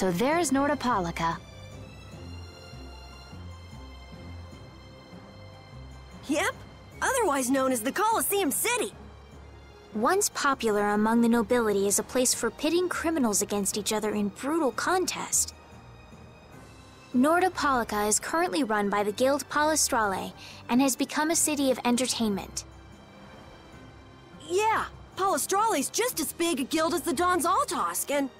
So there's Nordopolica. Yep, otherwise known as the Colosseum City. Once popular among the nobility as a place for pitting criminals against each other in brutal contest. Nordopolica is currently run by the Guild Palestrale and has become a city of entertainment. Yeah, Palestrale's just as big a guild as the Don's Altosk, and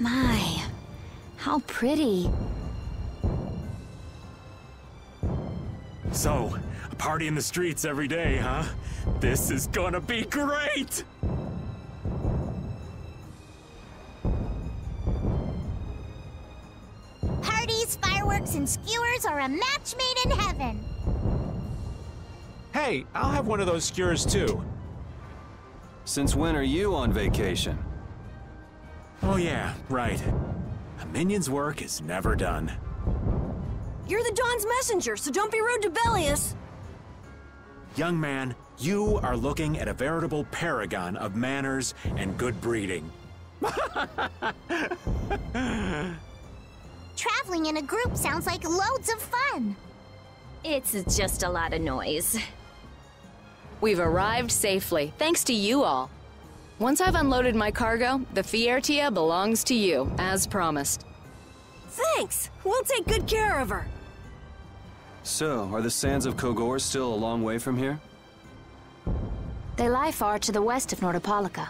My, how pretty. So, a party in the streets every day, huh? This is gonna be great! Parties, fireworks, and skewers are a match made in heaven. Hey, I'll have one of those skewers too. Since when are you on vacation? Oh yeah, right. A minion's work is never done. you're the Don's messenger, so don't be rude to Belius. Young man, you are looking at a veritable paragon of manners and good breeding. Traveling in a group sounds like loads of fun. It's just a lot of noise. We've arrived safely, thanks to you all. Once I've unloaded my cargo, the Fiertia belongs to you, as promised. Thanks, we'll take good care of her. So, are the sands of Kogorh still a long way from here? They lie far to the west of Nordopolica.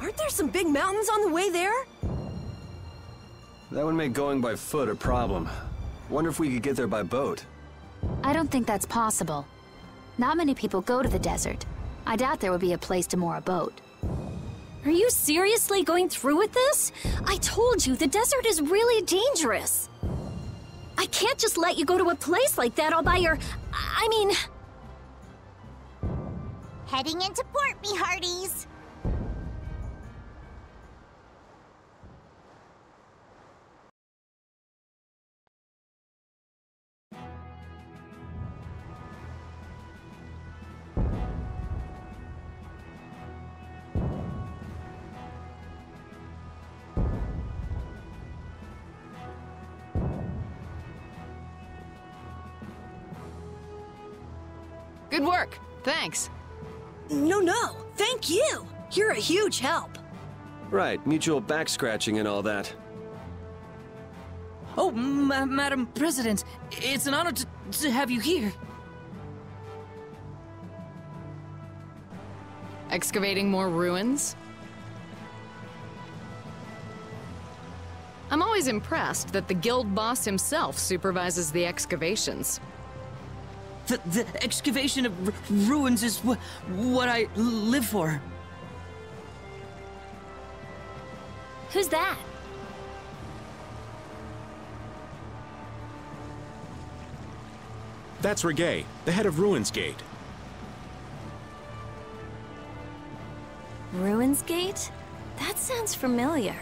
Aren't there some big mountains on the way there? That would make going by foot a problem. Wonder if we could get there by boat. I don't think that's possible. Not many people go to the desert. I doubt there would be a place to moor a boat. Are you seriously going through with this? I told you, the desert is really dangerous. I can't just let you go to a place like that all by your... I mean... Heading into port, me hearties. Thanks. No, no, thank you. You're a huge help. Right, mutual back scratching and all that. Oh, ma Madam President, it's an honor to, to have you here. Excavating more ruins? I'm always impressed that the guild boss himself supervises the excavations. The, the excavation of r- ruins is wh what I live for. Who's that? That's Regay, the head of Ruins Gate. Ruins Gate? That sounds familiar.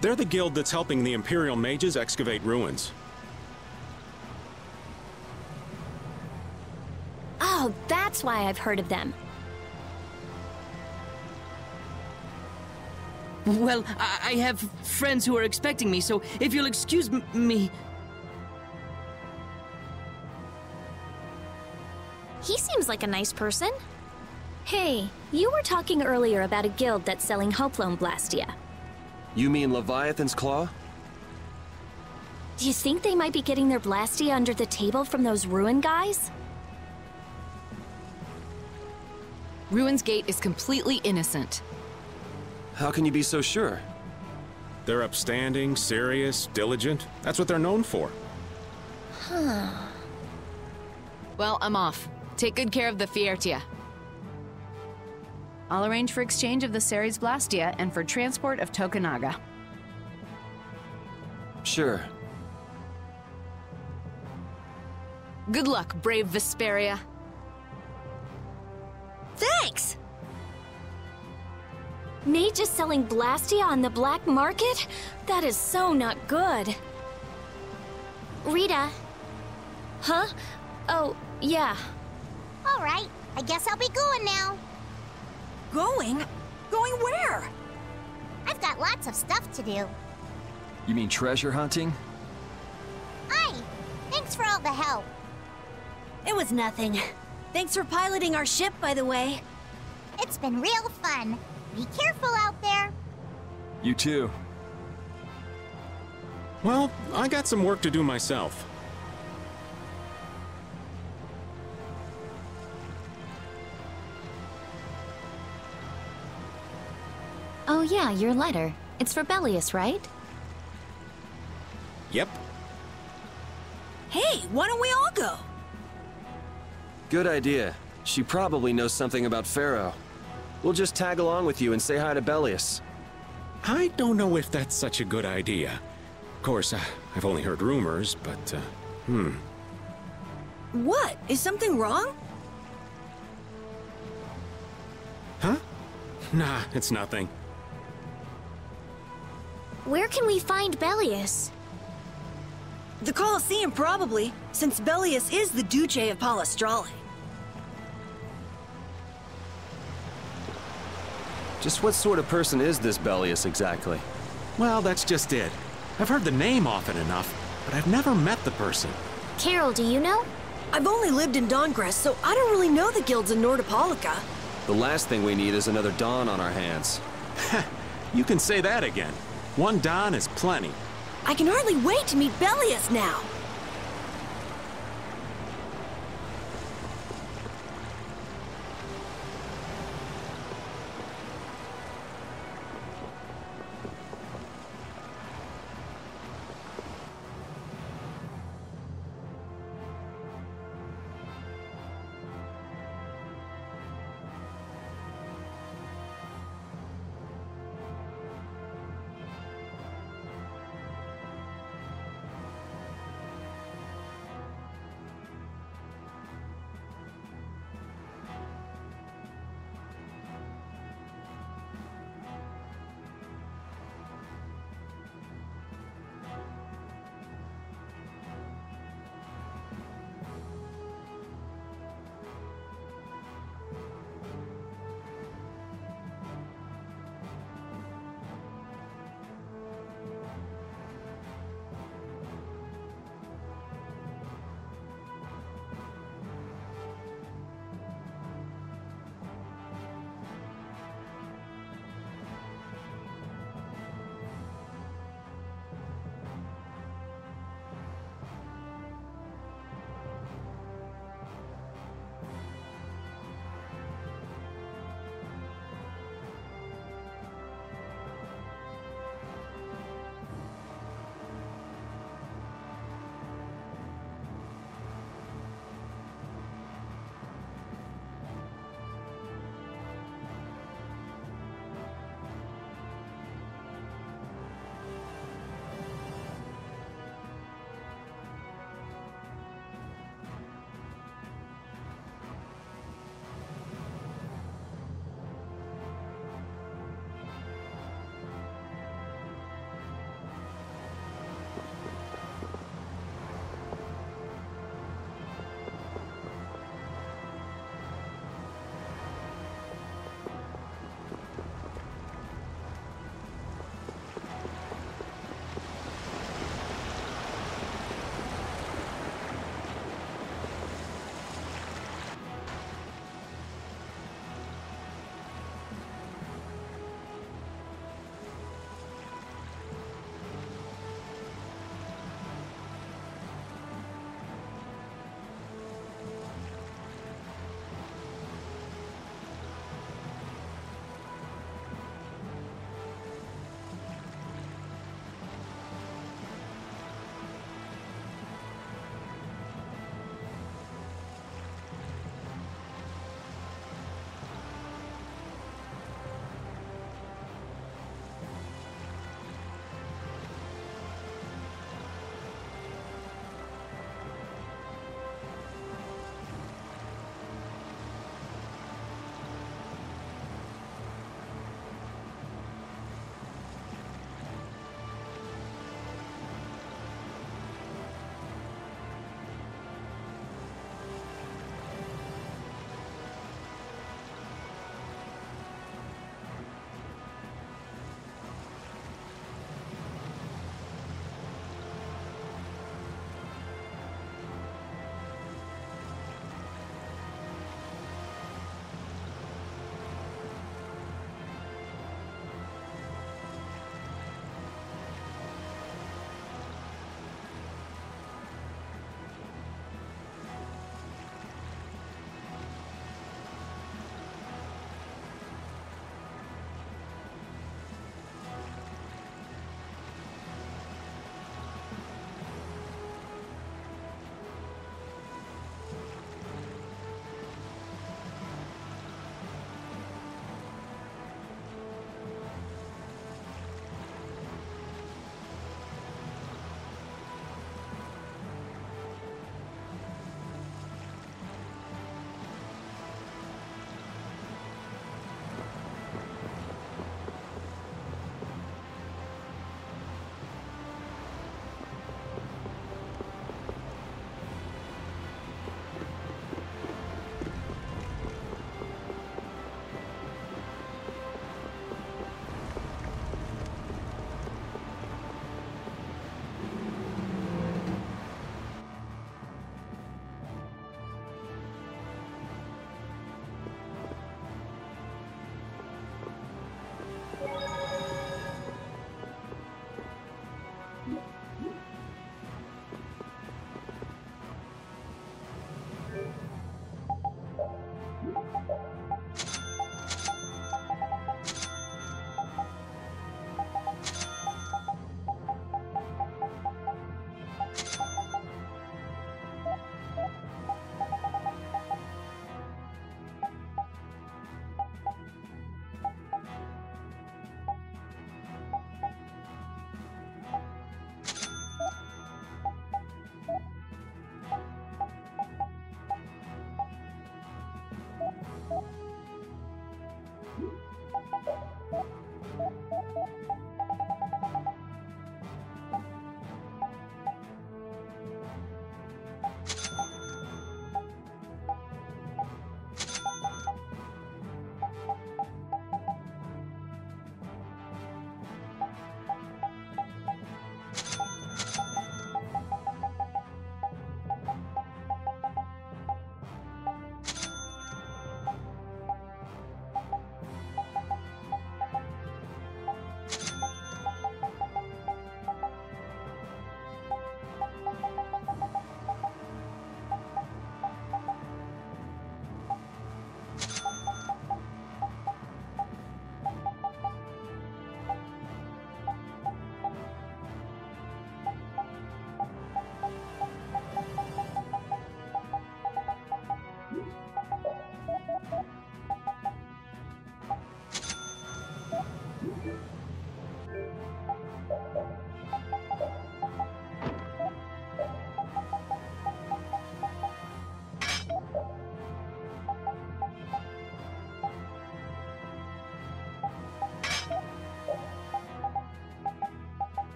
They're the guild that's helping the Imperial mages excavate ruins. Oh, that's why I've heard of them. Well, I, I have friends who are expecting me, so if you'll excuse m- me. He seems like a nice person. Hey, you were talking earlier about a guild that's selling Hoplon Blastia. You mean Leviathan's Claw? Do you think they might be getting their Blastia under the table from those ruin guys? Ruins Gate is completely innocent. How can you be so sure? They're upstanding, serious, diligent. That's what they're known for. Huh. Well, I'm off. Take good care of the Fiertia. I'll arrange for exchange of the Ceres Blastia and for transport of Tokunaga. Sure. Good luck, brave Vesperia. Thanks! Mages selling Blastia on the black market? That is so not good. Rita, Huh? Oh, yeah. All right, I guess I'll be going now. Going? Going where? I've got lots of stuff to do. You mean treasure hunting? Aye, thanks for all the help. It was nothing. Thanks for piloting our ship, by the way. It's been real fun. Be careful out there. You too. Well, I got some work to do myself. Yeah, your letter. It's for Belius, right? Yep. Hey, why don't we all go? Good idea. She probably knows something about Phaeroh. We'll just tag along with you and say hi to Belius. I don't know if that's such a good idea. Of course, uh, I've only heard rumors, but, uh, hmm. What? Is something wrong? Huh? Nah, it's nothing. Where can we find Belius? The Colosseum, probably, since Belius is the Duce of Palestrale. Just what sort of person is this Belius exactly? Well, that's just it. I've heard the name often enough, but I've never met the person. Karol, do you know? I've only lived in Dahngrest, so I don't really know the guilds in Nordopolica. The last thing we need is another Don on our hands. You can say that again. One Don is plenty. I can hardly wait to meet Belius now.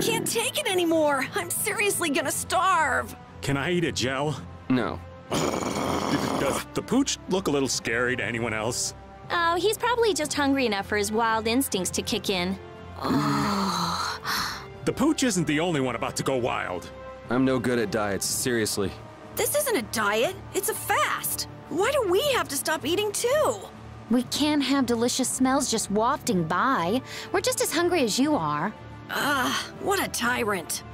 Can't take it anymore. I'm seriously gonna starve. Can I eat a gel? No. Does the pooch look a little scary to anyone else? Oh, he's probably just hungry enough for his wild instincts to kick in. The pooch isn't the only one about to go wild. I'm no good at diets, seriously. This isn't a diet, it's a fast. Why do we have to stop eating too? We can't have delicious smells just wafting by. We're just as hungry as you are. Ah, what a tyrant.